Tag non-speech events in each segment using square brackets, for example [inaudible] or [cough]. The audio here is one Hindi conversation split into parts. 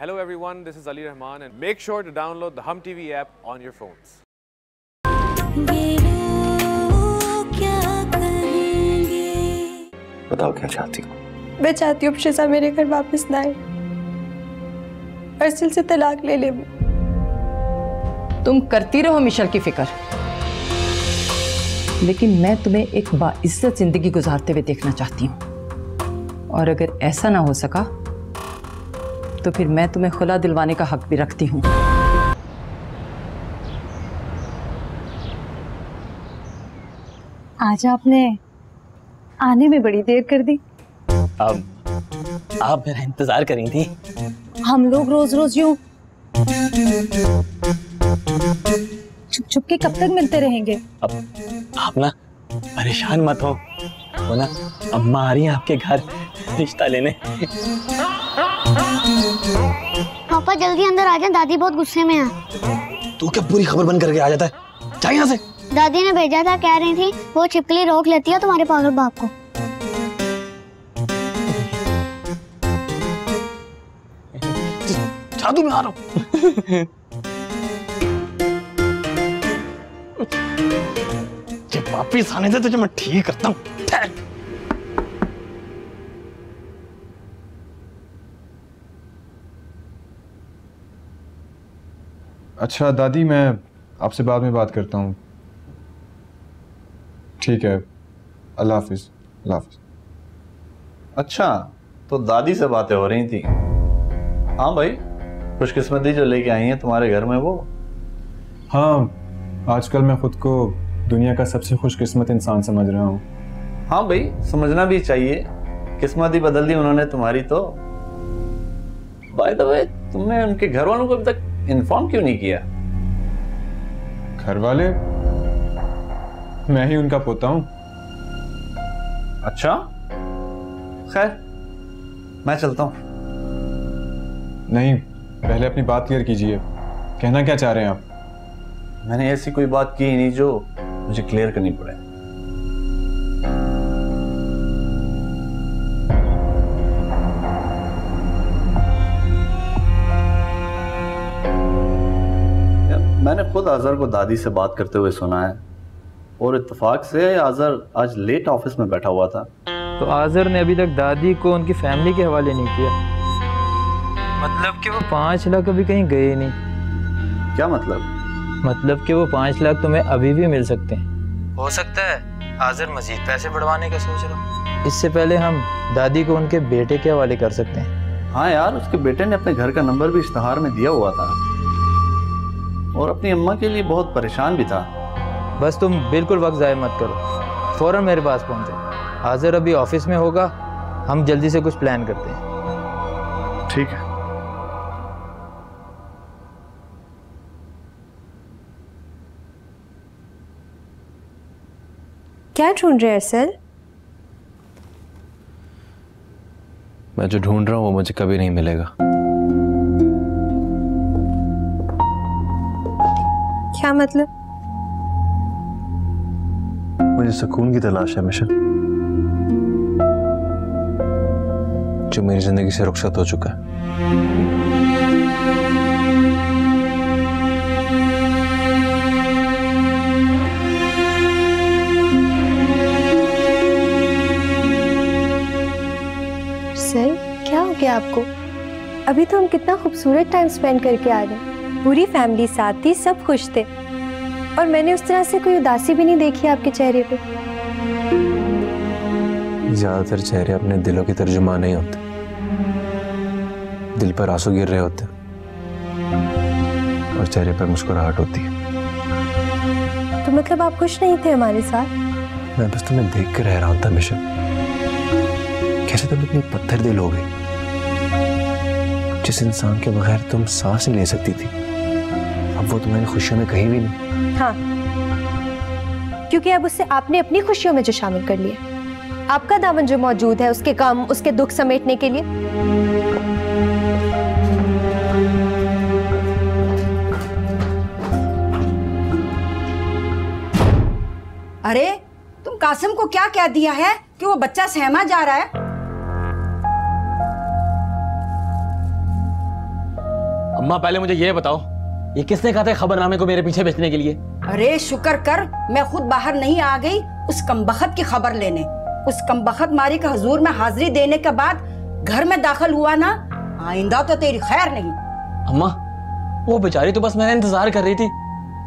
Hello everyone, this is Ali Rahman and make sure to download the Hum TV app on your phones. ये लोग बताओ क्या चाहती हो? मैं चाहती हूँ शिजा मेरे घर वापस ना आए अरसल से तलाक ले ले तुम करती रहो मिशल की फ़िक्र। लेकिन मैं तुम्हें एक बाइज्जत ज़िंदगी गुजारते हुए देखना चाहती हूँ। और अगर ऐसा ना हो सका तो फिर मैं तुम्हें खुला दिलवाने का हक भी रखती हूँ। आज आपने आने में बड़ी देर कर दी। अब आप मेरा इंतज़ार करी थी। हम लोग रोज रोज यूँ छुप छुप के कब तक मिलते रहेंगे? अब आप ना परेशान मत हो। वो ना अम्मा आ रही हैं आपके घर रिश्ता लेने। पापा जल्दी अंदर आ जाए दादी बहुत गुस्से में है। तू क्या पूरी खबर बन करके आ जाता है? जा यहाँ से। दादी ने भेजा था कह रही थी वो छिपकली रोक लेती है तुम्हारे पागल बाप को। जादू में आ रहा हूँ। वापिस आने दे तुझे मैं ठीक करता हूँ। अच्छा दादी मैं आपसे बाद में बात करता हूँ। ठीक है। अल्लाह हाफिज़ अल्लाह हाफिज़। अच्छा तो दादी से बातें हो रही थी। हाँ भाई खुशकिस्मती जो लेके आई है तुम्हारे घर में वो। हाँ आजकल मैं खुद को दुनिया का सबसे खुशकिस्मत इंसान समझ रहा हूँ। हाँ भाई समझना भी चाहिए। किस्मत ही बदल दी उन्होंने तुम्हारी तो। बाय द वे तुमने उनके घर वालों को अभी तक इन्फॉर्म क्यों नहीं किया? घर वाले मैं ही उनका पोता हूँ। अच्छा? खैर मैं चलता हूँ। नहीं पहले अपनी बात क्लियर कीजिए। कहना क्या चाह रहे हैं आप? मैंने ऐसी कोई बात की ही नहीं जो मुझे क्लियर करनी पड़े। आज़र को दादी से बात करते हुए सुना है और इत्तेफाक से आज़र आज लेट ऑफ़िस में बैठा हुआ था। तो आज़र ने अभी तक दादी को उनकी फैमिली के हवाले नहीं किया। मतलब कि वो पाँच लाख अभी कहीं गए ही नहीं। क्या मतलब? मतलब कि वो पाँच लाख तुम्हें अभी भी मिल सकते हैं। हो सकता है आज़र मजीद पैसे बढ़वाने का सोच रहा हूँ। इससे पहले हम दादी को उनके बेटे के हवाले कर सकते हैं। हाँ यार उसके बेटे ने अपने घर का नंबर भी इश्तहार में दिया हुआ था। और अपनी अम्मा के लिए बहुत परेशान भी था। बस तुम बिल्कुल वक्त ज़ाय मत करो। फ़ौरन मेरे पास पहुँचो। हाजिर अभी ऑफ़िस में होगा। हम जल्दी से कुछ प्लान करते हैं। ठीक है। क्या ढूंढ रहे हैं अरसल मैं जो ढूंढ रहा हूँ वो मुझे कभी नहीं मिलेगा। क्या मतलब? मुझे सुकून की तलाश है मिशन। जो मेरी ज़िंदगी से रुखसत हो चुका है। सर क्या हो गया आपको? अभी तो हम कितना खूबसूरत टाइम स्पेंड करके आ रहे हैं पूरी फैमिली साथ थी सब खुश थे। और मैंने उस तरह से कोई उदासी भी नहीं देखी आपके चेहरे पे। ज़्यादातर चेहरे अपने दिलों के तर्जुमा नहीं होते। दिल पर आँसू गिर रहे होते। और चेहरे पर मुस्कुराहट होती है। तो मतलब आप खुश नहीं थे हमारे साथ? मैं बस तुम्हें देख कर रह रहा हूँ था मिशन। कैसे तुम इतनी पत्थर दिल हो गई? जिस इंसान के बगैर तुम सांस नहीं ले सकती थी अब वो तुम्हारी खुशियों में कहीं भी नहीं। हाँ। क्योंकि अब उससे आपने अपनी खुशियों में जो शामिल कर लिया। आपका दामन जो मौजूद है उसके गम उसके दुख समेटने के लिए। अरे तुम कासिम को क्या कह दिया है कि वो बच्चा सहमा जा रहा है? अम्मा पहले मुझे ये बताओ ये किसने कहा था खबरनामे को मेरे पीछे बेचने के लिए? अरे शुक्र कर मैं खुद बाहर नहीं आ गई उस कमबख्त की खबर लेने। उस कमबख्त मारी का हजूर में हाजिरी देने के बाद घर में दाखिल हुआ ना आइंदा तो तेरी खैर नहीं। अम्मा वो बेचारी तो बस मैंने इंतज़ार कर रही थी।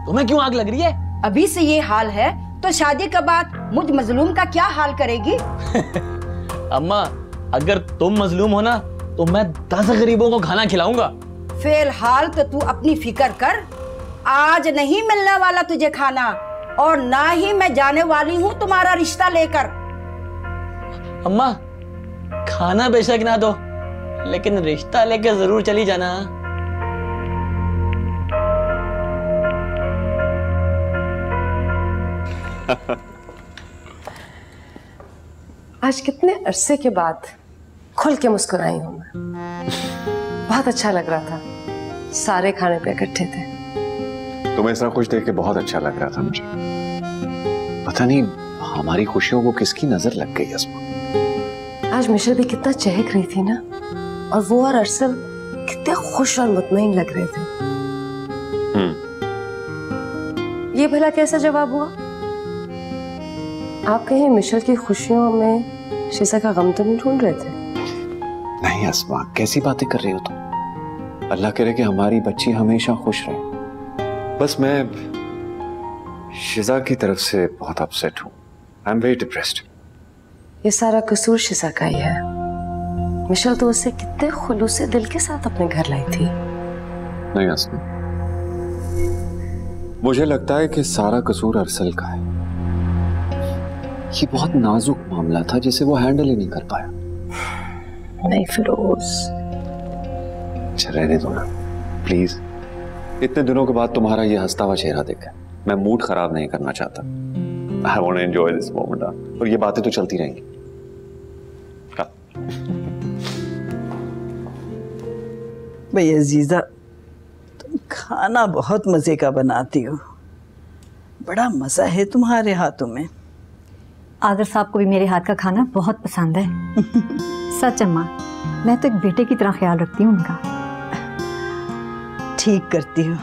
तुम्हें क्यों आग लग रही है? अभी से ये हाल है तो शादी के बाद मुझ मजलूम का क्या हाल करेगी? [laughs] अम्मा अगर तुम मजलूम हो ना तो मैं दस गरीबों को खाना खिलाऊँगा। फ़िलहाल तो तू अपनी फ़िक्र कर आज नहीं मिलने वाला तुझे खाना और ना ही मैं जाने वाली हूँ तुम्हारा रिश्ता लेकर। अम्मा खाना बेशक ना दो लेकिन रिश्ता लेकर ज़रूर चली जाना। आज कितने अरसे के बाद खुल के मुस्कुराई हूँ मैं। बहुत अच्छा लग रहा था। सारे खाने पे इकट्ठे थे। तुम्हें इतना खुश देख के बहुत अच्छा लग रहा था मुझे। पता नहीं हमारी खुशियों को किसकी नज़र लग गई असमा आज मिशल भी कितना चहक रही थी ना? और वो और अरसल कितने खुश और मुतमईन लग रहे थे। ये भला कैसा जवाब हुआ? आप कहीं मिशल की खुशियों में शीशा का गम तो नहीं ढूंढ रहे थे? नहीं असमा कैसी बातें कर रही हो तुम? अल्लाह करे कि हमारी बच्ची हमेशा खुश रहे। बस मैं शिजा की तरफ़ से बहुत अपसेट हूँ। आई एम वेरी डिप्रेस्ड ये सारा कसूर शिजा का ही है। मिशल तो उसे कितने खुलूस दिल के साथ अपने घर लाई थी? नहीं असमा मुझे लगता है कि सारा कसूर अरसल का है। ये बहुत नाजुक मामला था जिसे वो हैंडल ही नहीं कर पाया। नहीं फिरोज। अच्छा रहने दो ना। प्लीज़ इतने दिनों के बाद तुम्हारा ये हंसता हुआ चेहरा देखा मैं मूड खराब नहीं करना चाहता। I want to enjoy this moment और ये बातें तो चलती रहेंगी। हाँ। भाई अजीजा तुम खाना बहुत मज़े का बनाती हो। बड़ा मज़ा है तुम्हारे हाथों में। आदर साहब को भी मेरे हाथ का खाना बहुत पसंद है। [laughs] सच अम्मा मैं तो एक बेटे की तरह ख्याल रखती हूँ उनका। ठीक करती हो।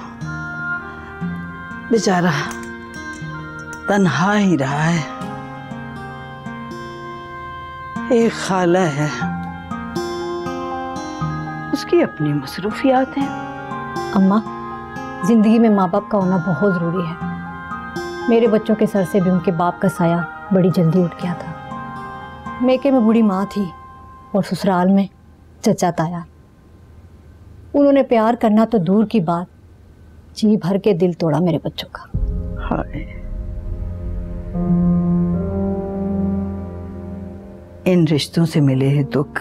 बेचारा तन्हा ही रहा है। एक खाला है। उसकी अपनी मसरूफियात हैं। अम्मा, ज़िंदगी में माँ बाप का होना बहुत ज़रूरी है। मेरे बच्चों के सर से भी उनके बाप का साया बड़ी जल्दी उठ गया था। मेके में बूढ़ी माँ थी और ससुराल में चचा ताया। उन्होंने प्यार करना तो दूर की बात। जी भर के दिल तोड़ा मेरे बच्चों का। हाय। इन रिश्तों से मिले हैं दुख।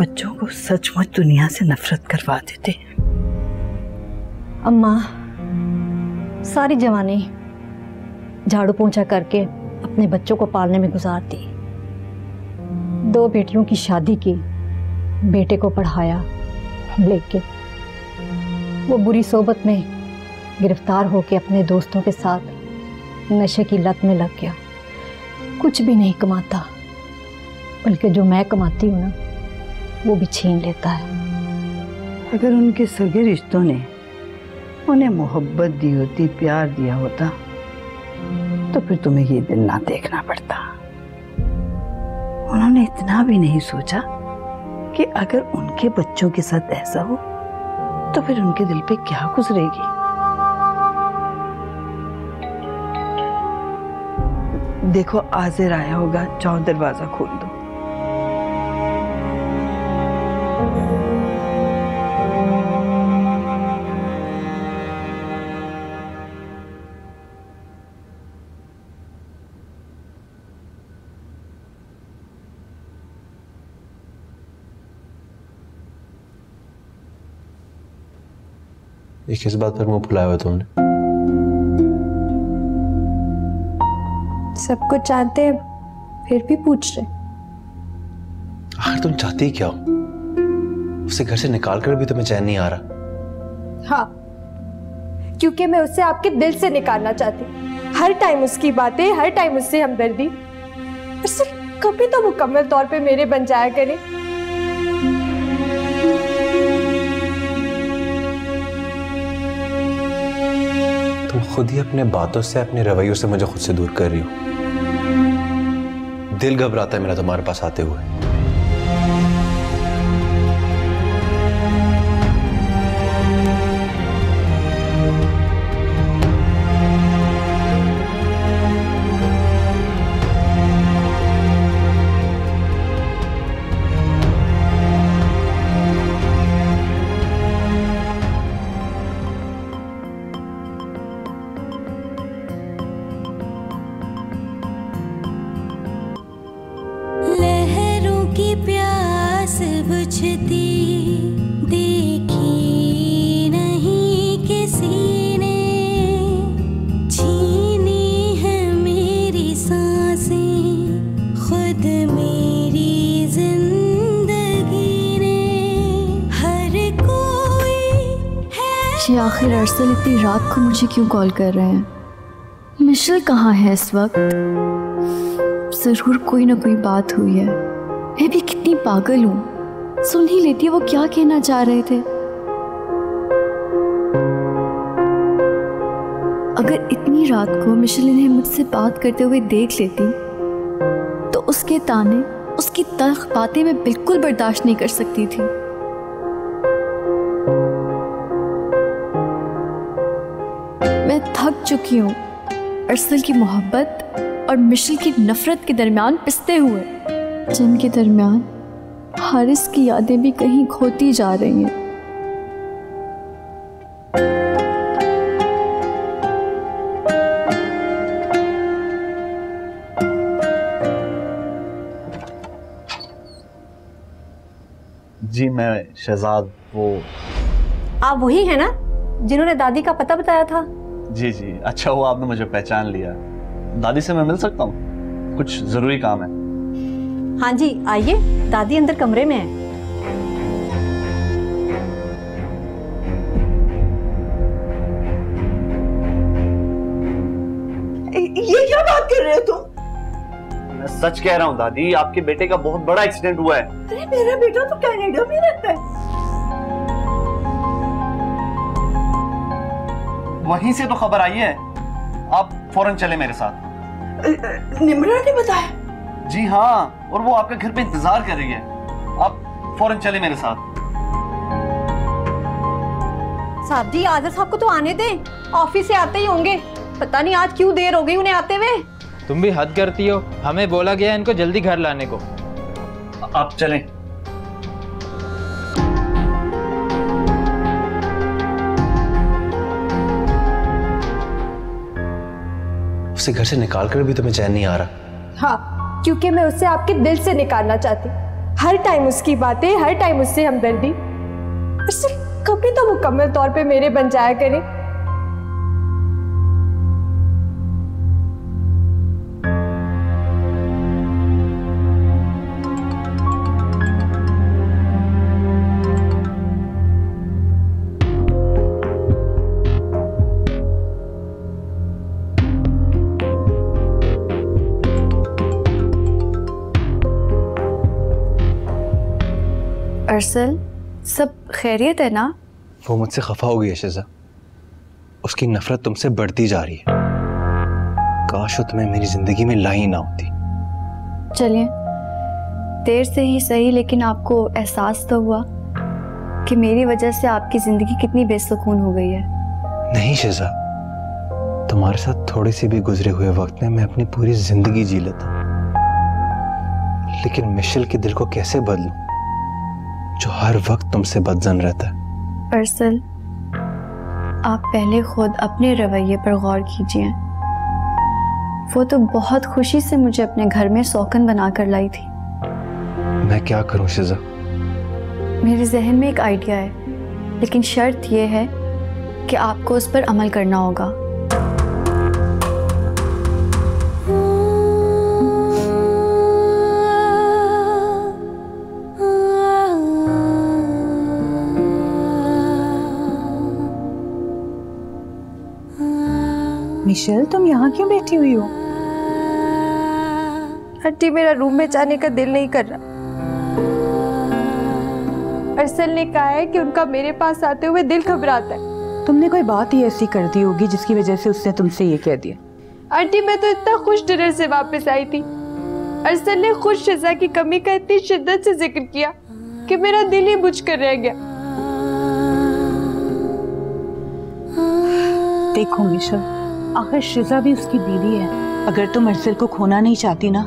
बच्चों को सचमुच दुनिया से नफरत करवा देते हैं। अम्मा सारी जवानी झाड़ू पोंछा करके अपने बच्चों को पालने में गुजार दी। दो बेटियों की शादी की बेटे को पढ़ाया लेकिन वो बुरी सोबत में गिरफ़्तार होकर अपने दोस्तों के साथ नशे की लत में लग गया। कुछ भी नहीं कमाता, बल्कि जो मैं कमाती हूँ ना, वो भी छीन लेता है। अगर उनके सगे रिश्तों ने उन्हें मोहब्बत दी होती, प्यार दिया होता तो फिर तुम्हें ये दिन ना देखना पड़ता। उन्होंने इतना भी नहीं सोचा कि अगर उनके बच्चों के साथ ऐसा हो तो फिर उनके दिल पे क्या गुजरेगी? देखो, आजिर आया होगा जाओ दरवाज़ा खोल दो। ये किस बात पर मुँह फुलाया हुआ तुमने सब कुछ जानते हैं फिर भी पूछ रहे आखिर तुम चाहती क्या हो उसे घर से निकाल कर भी तुम्हें चैन नहीं आ रहा हाँ क्योंकि मैं उसे आपके दिल से निकालना चाहती हर टाइम उसकी बातें हर टाइम उससे हमदर्दी सिर्फ़ कभी तो मुकम्मल तौर पे मेरे बन जाया करे खुद ही अपने बातों से, अपने रवैयों से मुझे खुद से दूर कर रही हो। दिल घबराता है मेरा तुम्हारे पास आते हुए। ये आखिर अरसल इतनी रात को मुझे क्यों कॉल कर रहे हैं? मिशल कहाँ है इस वक्त? ज़रूर कोई ना कोई बात हुई है। मैं भी कितनी पागल हूँ। सुन ही लेती है वो क्या कहना चाह रहे थे। अगर इतनी रात को मिशल इन्हें मुझसे बात करते हुए देख लेती तो उसके ताने, उसकी तल्ख बातें मैं बिल्कुल बर्दाश्त नहीं कर सकती थी। चुकी हूँ। अरसल की मोहब्बत और मिशल की नफरत के दरमियान पिसते हुए जिनके दरमियान हारिस की यादें भी कहीं खोती जा रही हैं। जी मैं शहजाद वो आप वही है ना जिन्होंने दादी का पता बताया था? जी जी। अच्छा हुआ आपने मुझे पहचान लिया। दादी से मैं मिल सकता हूँ? कुछ ज़रूरी काम है। हाँ जी आइए। दादी अंदर कमरे में है। ये क्या बात कर रहे हो तुम? मैं सच कह रहा हूँ दादी आपके बेटे का बहुत बड़ा एक्सीडेंट हुआ है। अरे मेरा बेटा तो कनाडा में रहता है। वहीं से तो खबर आई है। आप फ़ौरन चले मेरे साथ। निम्रा ने बताया? जी हाँ और वो आपके घर पे इंतज़ार कर रही है। आप फ़ौरन चले मेरे साथ। साहब जी आदर साहब को तो आने दें। ऑफ़िस से आते ही होंगे। पता नहीं आज क्यों देर हो गई उन्हें आते हुए। तुम भी हद करती हो। हमें बोला गया इनको जल्दी घर लाने को। आप चलें। उसे घर से निकाल कर भी तुम्हें चैन नहीं आ रहा। हाँ क्योंकि मैं उसे आपके दिल से निकालना चाहती। हर टाइम उसकी बातें, हर टाइम उससे हमदर्दी। कभी तो मुकम्मल तौर पे मेरे बन जाया करें। अरसल सब खैरियत है ना? वो मुझसे खफा हो गई है शिजा उसकी नफरत तुमसे बढ़ती जा रही है। काश वो तुम्हें मेरी ज़िंदगी में लाई ना होती। चलिए देर से ही सही लेकिन आपको एहसास तो हुआ कि मेरी वजह से आपकी ज़िंदगी कितनी बेसुकून हो गई है? नहीं शिजा तुम्हारे साथ थोड़े से भी गुजरे हुए वक्त में मैं अपनी पूरी ज़िंदगी जी लेता। लेकिन मिशेल के दिल को कैसे बदलूं? जो हर वक्त तुमसे बदजन रहता है। अरसल आप पहले खुद अपने रवैये पर गौर कीजिए। वो तो बहुत खुशी से मुझे अपने घर में सौकन बना कर लाई थी। मैं क्या करूँ शिजा? मेरे जहन में एक आइडिया है लेकिन शर्त यह है कि आपको उस पर अमल करना होगा। मिशेल तुम यहाँ क्यों बैठी हुई हो? आंटी मेरा रूम में जाने का दिल नहीं कर रहा। अरसल ने कहा है कि उनका मेरे पास आते हुए दिल घबराता है। तुमने कोई बात ही ऐसी कर दी होगी जिसकी वजह से उसने तुमसे ये कह दिया। आंटी मैं तो इतना खुश डिनर से वापस आई थी। अरसल ने खुद शिजा की कमी का इतनी शिद्दत से ज़िक्र किया कि मेरा दिल ही बुझ कर रह गया। देखो मिशल आखिर शिजा भी उसकी बीवी है। अगर तुम अरसल को खोना नहीं चाहती ना,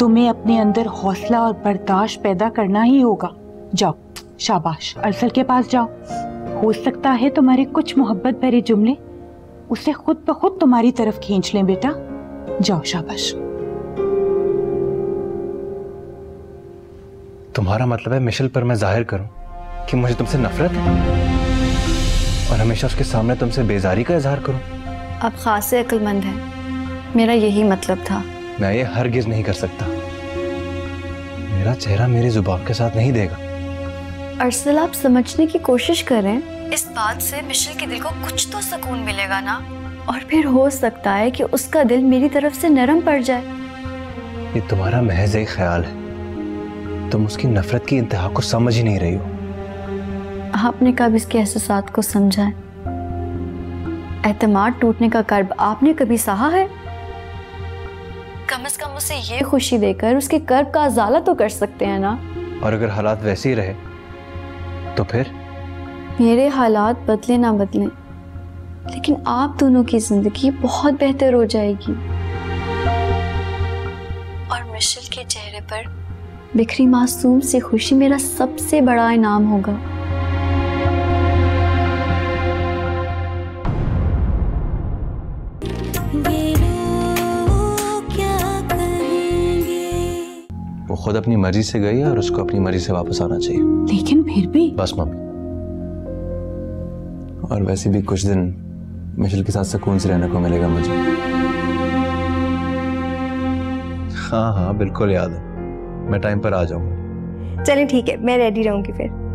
तुम्हें अपने अंदर हौसला और बर्दाश्त पैदा करना ही होगा। जाओ, शाबाश। अरसल के पास जाओ। हो सकता है तुम्हारे कुछ मोहब्बत भरे जुमले उसे खुद ब खुद तुम्हारी तरफ़ खींच लें बेटा। जाओ, शाबाश। तुम्हारा मतलब है मिशेल पर मैं ज़ाहिर करूँ कि मुझे तुमसे नफरत है? और हमेशा उसके सामने तुमसे बेजारी का इजहार करूँ? आप खास अक्लमंद हैं। मेरा यही मतलब था। मैं ये हरगिज नहीं कर सकता। मेरा चेहरा मेरी ज़ुबान के साथ नहीं देगा। अरसल आप समझने की कोशिश करें इस बात से मिशेल के दिल को कुछ तो सुकून मिलेगा ना? और फिर हो सकता है कि उसका दिल मेरी तरफ़ से नरम पड़ जाए। ये तुम्हारा महज एक ख्याल है। तुम उसकी नफरत की इंतहा को समझ ही नहीं रही हो। आपने कब इसके एहसास को समझा है? एतमाद टूटने का कर्ब आपने कभी सहा है? कम से कम उसे ये खुशी देकर उसके कर्ब का अजाला तो कर सकते हैं ना? और अगर हालात वैसे ही रहे तो फिर? मेरे हालात बदले ना बदले लेकिन आप दोनों की ज़िंदगी बहुत बेहतर हो जाएगी। और मिशेल के चेहरे पर बिखरी मासूम से खुशी मेरा सबसे बड़ा इनाम होगा। खुद अपनी मर्ज़ी से गई है और उसको अपनी मर्ज़ी से वापस आना चाहिए। लेकिन फिर भी। बस मम्मी। और वैसे भी कुछ दिन मिशेल के साथ सुकून से रहने को मिलेगा मुझे। हाँ हाँ बिल्कुल याद है। मैं टाइम पर आ जाऊँगा। चलिए ठीक है मैं रेडी रहूँगी फिर।